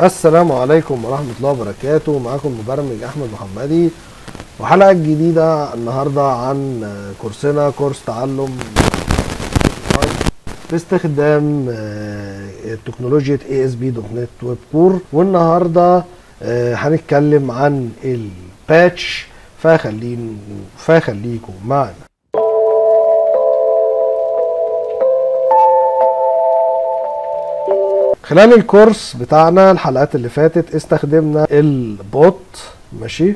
السلام عليكم ورحمة الله وبركاته. معاكم مبرمج أحمد محمدي. وحلقة جديدة النهاردة عن كورسنا كورس تعلم باستخدام آه، تكنولوجيا ASP.NET Web Core والنهاردة آه، هنتكلم عن ال patch فخلين فخليكم معنا. خلال الكورس بتاعنا الحلقات اللي فاتت استخدمنا ال put ماشي؟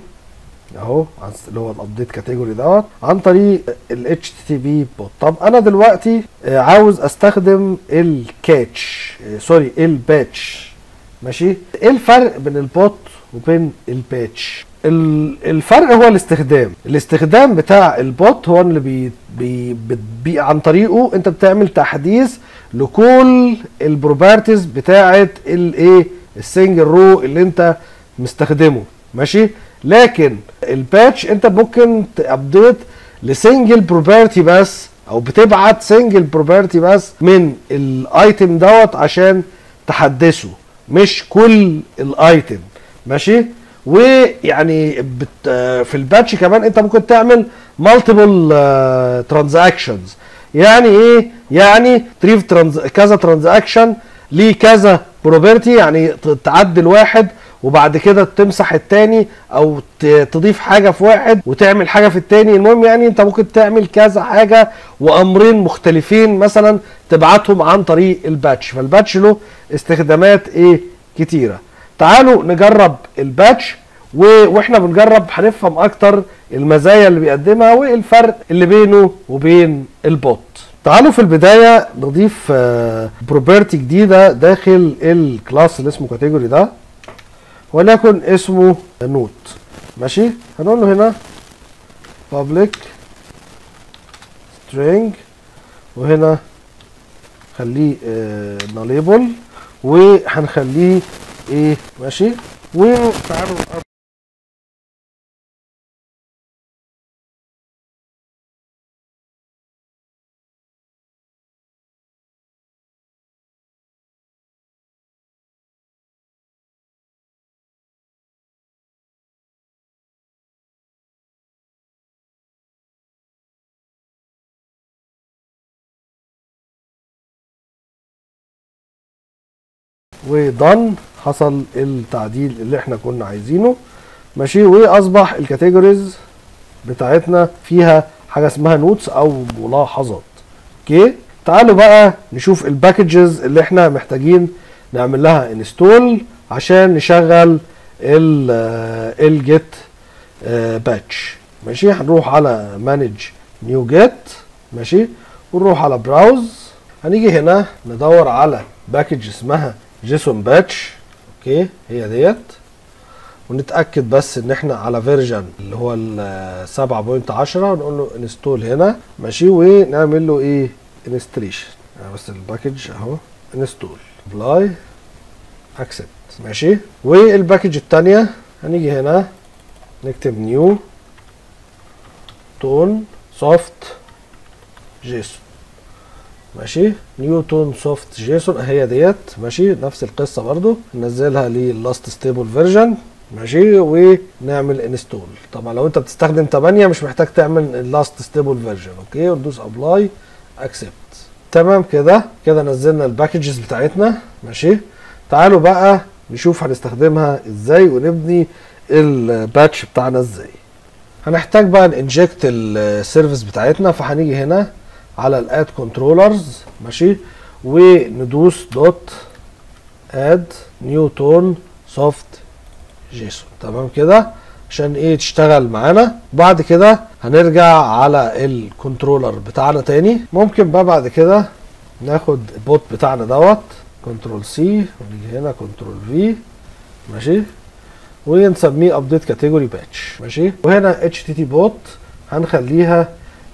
اهو اللي هو ال update category dot عن طريق ال HTTP put. طب أنا دلوقتي آه، عاوز أستخدم ال catch آه، sorry ال patch ماشي؟ إيه الفرق بين ال put وبين ال patch ال- الفرق هو الاستخدام. الاستخدام بتاع ال put هو اللي بي بي بي بي عن طريقه. أنت بتعمل تحديث لكل ال properties بتاعه الايه ال single row اللي انت مستخدمه. ماشي؟ لكن ال patch انت ممكن ت update ل single property بس أو بتبعت single property بس من ال item دوت عشان تحدثه مش كل ال item. ماشي؟ ويعني في ال patch كمان انت ممكن تعمل multiple transactions يعني إيه؟ يعني تريف trans كذا transaction لكذا property يعني تعدل واحد وبعد كده تمسح التاني أو تضيف حاجة في واحد وتعمل حاجة في التاني. المهم يعني أنت ممكن تعمل كذا حاجة وأمرين مختلفين مثلا تبعتهم عن طريق ال patch. فال patch له استخدامات إيه؟ كتيرة. تعالوا نجرب ال patch. وإحنا بنجرب هنفهم أكتر المزايا اللي بيقدمها والفرق اللي بينه وبين ال put. تعالوا في البداية نضيف property جديدة داخل ال class اللي اسمه category ده وليكن اسمه note ماشي؟ هنقول له هنا public string وهنا خليه nullable وهنخليه إيه ماشي؟ وتعالوا و done حصل التعديل اللي إحنا كنا عايزينه. ماشي وأصبح ال categories بتاعتنا فيها حاجة اسمها notes أو ملاحظات. okay؟ تعالوا بقى نشوف ال packages اللي إحنا محتاجين نعمل لها install عشان نشغل ال JSON patch ماشي؟ هنروح على manage NuGet ماشي؟ ونروح على browse هنيجي هنا ندور على package اسمها JSON patch okay هي ديت. ونتأكد بس إن إحنا على version اللي هو ال 7.10 ونقول له install هنا ماشي ونعمل له إيه؟ installation بس ال package أهو install apply accept ماشي. وال package الثانية هنيجي هنا نكتب New tonsoft JSON. ماشي؟ Newtonsoft JSON اهي ديت ماشي؟ نفس القصة برضو. ننزلها لل last stable version ماشي؟ ونعمل install طبعا لو انت بتستخدم 8 مش محتاج تعمل ال last stable version okay؟ وندوس apply accept تمام كده؟ كده نزلنا ال packages بتاعتنا ماشي؟ تعالوا بقى نشوف هنستخدمها إزاي ونبني ال patch بتاعنا إزاي. هنحتاج بقى ن inject ال service بتاعتنا فهنيجي هنا على ال add controllers ماشي؟ وندوس dot add Newtonsoft JSON. تمام كده؟ عشان إيه تشتغل معانا. بعد كده هنرجع على ال controller بتاعنا تاني. ممكن بقى بعد كده ناخد ال put بتاعنا دوت control C ونيجي هنا control V ماشي؟ ونسميه update category patch ماشي؟ وهنا HTTP put هنخليها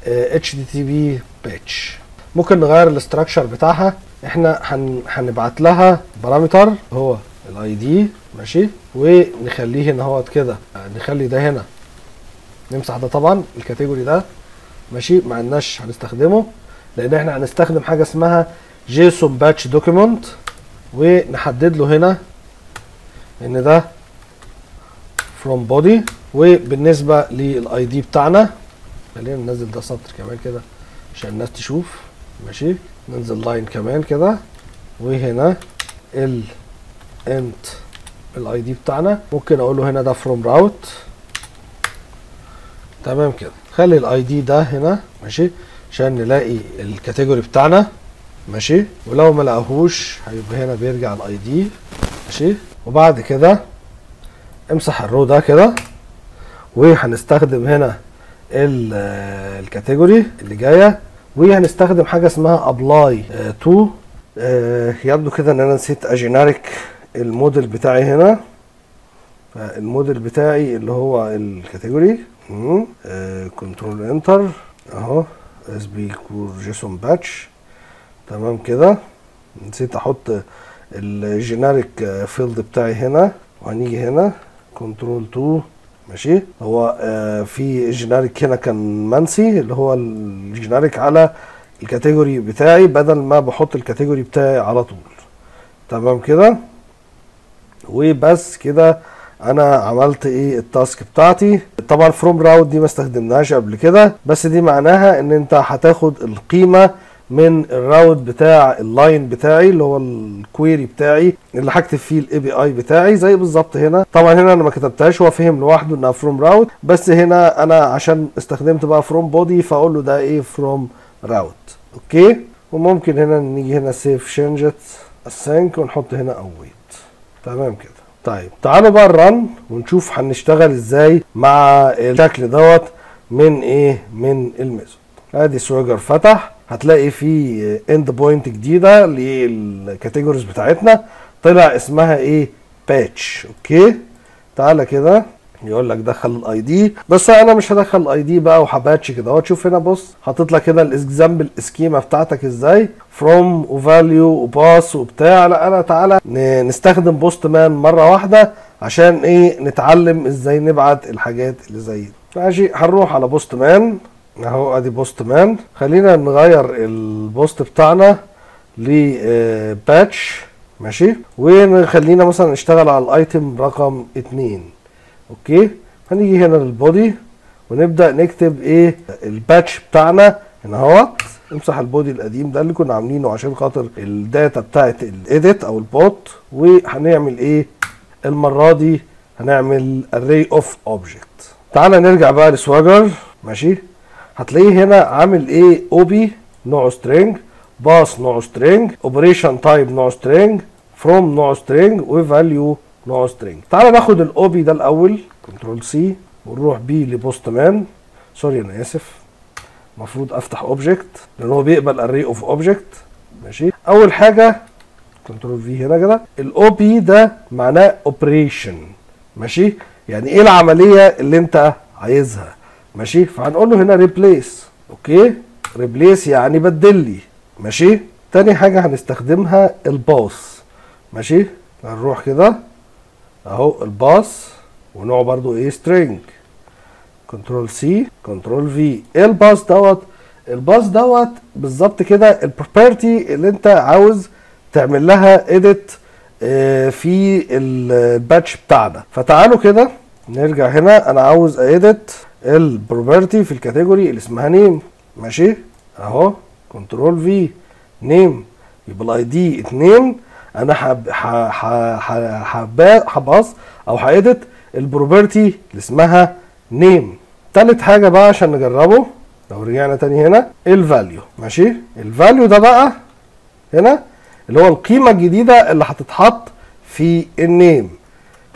HTTP patch ممكن نغير ال structure بتاعها. إحنا هن هنبعت لها parameter هو ال ID ماشي؟ ونخليه هنا اهوت كده. نخلي ده هنا. نمسح ده طبعا ال category ده. ماشي؟ ما عندناش هنستخدمه لأن إحنا هنستخدم حاجة اسمها JSON patch document ونحدد له هنا إن ده from body. وبالنسبة لل ID بتاعنا خلينا ننزل ده سطر كمان كده عشان الناس تشوف. ماشي؟ ننزل line كمان كده. وهنا ال انت ال ID بتاعنا. ممكن أقول له هنا ده from route تمام كده. خلي ال ID ده هنا. ماشي؟ عشان نلاقي ال category بتاعنا. ماشي؟ ولو ما لقاهوش هيبقى هنا بيرجع ال ID ماشي؟ وبعد كده امسح ال row ده كده. وهنستخدم هنا ال category اللي جاية. وهنستخدم حاجة اسمها apply to يبدو كده إن أنا نسيت أ generic ال model بتاعي هنا. فالموديل بتاعي اللي هو ال category control enter أهو. ASP core JSON patch تمام كده. نسيت أحط ال generic field بتاعي هنا. وهنيجي هنا. control 2 ماشي؟ هو آه في generic هنا كان منسي اللي هو ال generic على ال category بتاعي بدل ما بحط ال category بتاعي على طول. تمام كده؟ وبس كده أنا عملت إيه؟ ال task بتاعتي. طبعا from route دي ما استخدمناهاش قبل كده بس دي معناها إن أنت هتاخد القيمة من ال route بتاع ال line بتاعي اللي هو ال query بتاعي اللي هكتب فيه ال API بتاعي زي بالظبط هنا. طبعا هنا أنا ما كتبتهاش هو فهم لوحده إنها from route بس هنا أنا عشان استخدمت بقى from body فاقول له ده إيه from route okay؟ وممكن هنا نيجي هنا save changes async ونحط هنا await تمام كده. طيب تعالوا بقى ال run ونشوف هنشتغل إزاي مع الشكل دوت من إيه؟ من ال method أدي Swagger فتح. هتلاقي في end point جديدة لل categories بتاعتنا. طلع اسمها إيه؟ patch okay؟ تعالى كده. يقول لك دخل ال ID بس أنا مش هدخل ال ID بقى وه patch كده. أهو تشوف هنا بص حاطط لك هنا ال example schema بتاعتك إزاي. from و value و path وبتاع. لا أنا تعالى نستخدم Postman مرة واحدة عشان إيه؟ نتعلم إزاي نبعت الحاجات اللي زي دي. ماشي هنروح على Postman اهو ادي Postman. خلينا نغير ال post بتاعنا ل patch ماشي؟ ونخلينا مثلا نشتغل على ال item رقم اتنين. okay؟ هنيجي هنا لل body ونبدأ نكتب إيه؟ ال patch بتاعنا هنا اهوت. امسح ال body القديم ده اللي كنا عاملينه عشان خاطر ال data بتاعت ال edit أو ال put. وهنعمل إيه؟ المرة دي هنعمل array of object. تعالى نرجع بقى ل Swagger. ماشي؟ هتلاقيه هنا عامل إيه op نوعه string path نوعه string operation type نوعه string from نوعه string و value نوعه string. تعالى ناخد ال op ده الأول control C ونروح بيه ل Postman sorry أنا آسف. المفروض أفتح object لأن هو بيقبل array of object ماشي؟ أول حاجة control V هنا كده. ال op ده معناه operation ماشي؟ يعني إيه العملية اللي أنت عايزها؟ ماشي؟ فهنقول له هنا replace okay؟ replace يعني بدل لي. ماشي؟ تاني حاجة هنستخدمها ال path. ماشي؟ هنروح كده. أهو ال path. ونوعه برضو إيه؟ string control C control V إيه ال path دوت؟ ال path دوت بالظبط كده ال property اللي أنت عاوز تعمل لها edit في ال patch بتاعنا. فتعالوا كده نرجع هنا. أنا عاوز edit ال property في ال category اللي اسمها name ماشي؟ أهو. control V name يبقى ال ID 2 أنا ه patch أو ه edit ال property اللي اسمها name تالت حاجة بقى عشان نجربه. لو رجعنا تاني هنا. ال value ماشي؟ ال value ده بقى هنا اللي هو القيمة الجديدة اللي هتتحط في ال name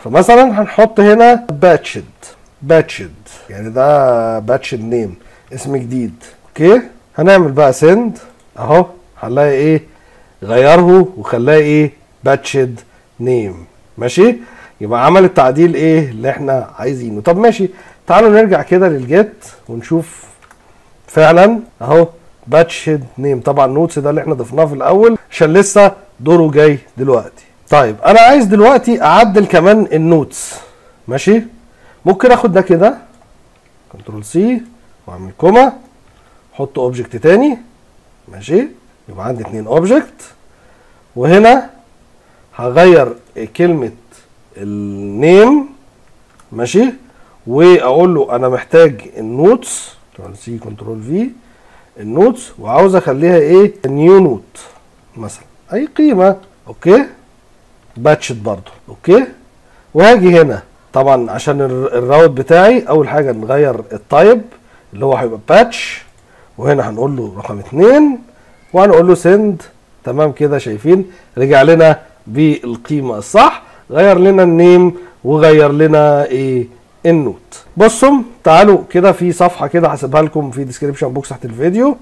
فمثلا هنحط هنا patched patched يعني ده patched name اسم جديد. okay هنعمل بقى send اهو هنلاقي إيه؟ غيره وخلاه إيه؟ patched name ماشي؟ يبقى عمل التعديل إيه اللي إحنا عايزينه. طب ماشي تعالوا نرجع كده لل get ونشوف فعلا اهو patched name طبعا نوتس ده اللي إحنا ضفناه في الأول عشان لسه دوره جاي دلوقتي. طيب أنا عايز دلوقتي أعدل كمان ال notes ماشي؟ ممكن آخد ده كده. control C وأعمل comma. أحط object تاني. ماشي. يبقى عندي اتنين object وهنا هغير كلمة ال name. ماشي. وأقول له أنا محتاج ال notes. C control V ال notes. وعاوز أخليها إيه؟ new note مثلا. أي قيمة. okay. patched برضو okay. وهاجي هنا. طبعا عشان الر- ال route بتاعي أول حاجة نغير ال type اللي هو هيبقى patch وهنا هنقول له رقم اتنين وهنقول له send تمام كده شايفين؟ رجع لنا بالقيمة الصح غير لنا ال name وغير لنا إيه؟ ال note. بصوا تعالوا كده في صفحة كده هسيبها لكم في description box تحت الفيديو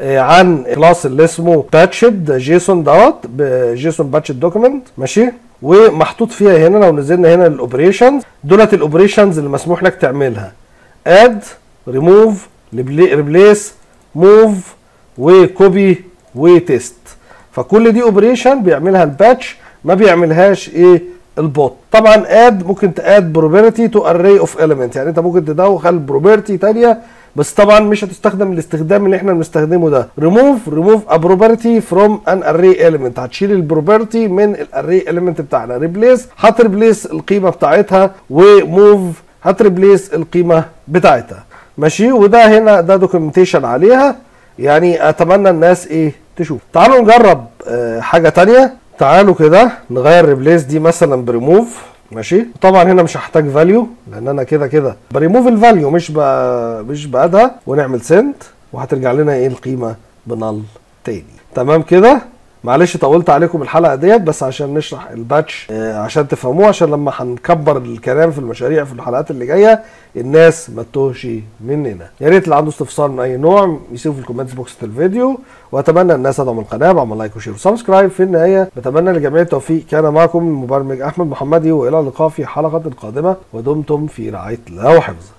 آه، عن class اللي اسمه patch JSON dot JSON patch document ماشي؟ ومحطوط فيها هنا لو نزلنا هنا ال operations دولت ال operations اللي مسموح لك تعملها. اد ريموف ريبليس موف وكوبي وتيست فكل دي operation بيعملها ال patch ما بيعملهاش إيه؟ ال put. طبعا add ممكن ت add property to array of element. يعني أنت ممكن تدخل property تانية بس طبعا مش هتستخدم الاستخدام اللي إحنا بنستخدمه ده. ريموف ريموف ا بروبرتي فروم ان اري element. هتشيل ال property من ال array element بتاعنا. replace هت replace القيمة بتاعتها و move هت replace القيمة بتاعتها. ماشي؟ وده هنا ده documentation عليها. يعني أتمنى الناس إيه؟ تشوف. تعالوا نجرب آه حاجة تانية. تعالوا كده نغير replace دي مثلا بريموف ماشي؟ طبعا هنا مش هحتاج value لأن أنا كده كده بريموف الفاليو مش ب... مش ب add ها ونعمل send وهترجع لنا إيه القيمة؟ ب null تاني. تمام كده؟ معلش طولت عليكم الحلقة ديت بس عشان نشرح ال patch آه، عشان تفهموه عشان لما هنكبر الكلام في المشاريع في الحلقات اللي جاية الناس ما تتوهش مننا. يا ريت اللي عنده استفسار من أي نوع يسيبه في ال comments box في الفيديو. وأتمنى الناس تدعم القناة بعمل like و share و subscribe. في النهاية بتمنى لجميع التوفيق. كان معكم المبرمج أحمد محمدي وإلى اللقاء في حلقة قادمة. ودمتم في رعاية الله وحفظه.